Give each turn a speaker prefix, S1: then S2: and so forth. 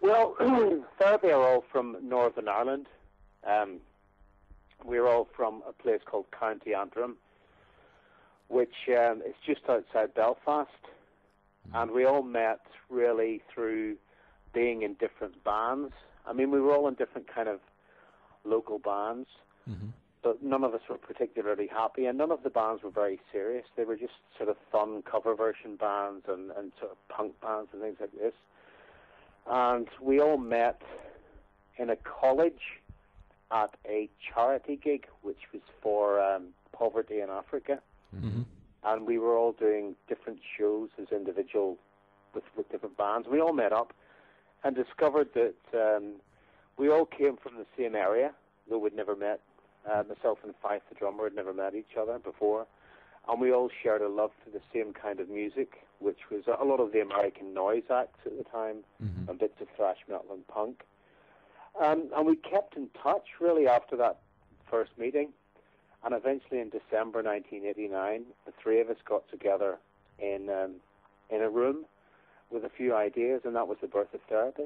S1: Well, therapy are all from Northern Ireland. Um, we're all from a place called County Antrim, which um, is just outside Belfast. And we all met really through being in different bands. I mean, we were all in different kind of local bands,
S2: Mm-hmm.
S1: but none of us were particularly happy, and none of the bands were very serious. They were just sort of fun cover version bands and, and sort of punk bands and things like this. And we all met in a college at a charity gig, which was for um, poverty in Africa.
S2: Mm-hmm.
S1: And we were all doing different shows as individual with, with different bands. We all met up and discovered that um, we all came from the same area, though we'd never met. Uh, myself and Fyfe, the drummer, had never met each other before. And we all shared a love for the same kind of music, which was a lot of the American noise acts at the time,
S2: Mm-hmm.
S1: and bits of thrash metal and punk. Um, and we kept in touch really after that first meeting. And eventually in December 1989, the three of us got together in, um, in a room with a few ideas, and that was the birth of therapy.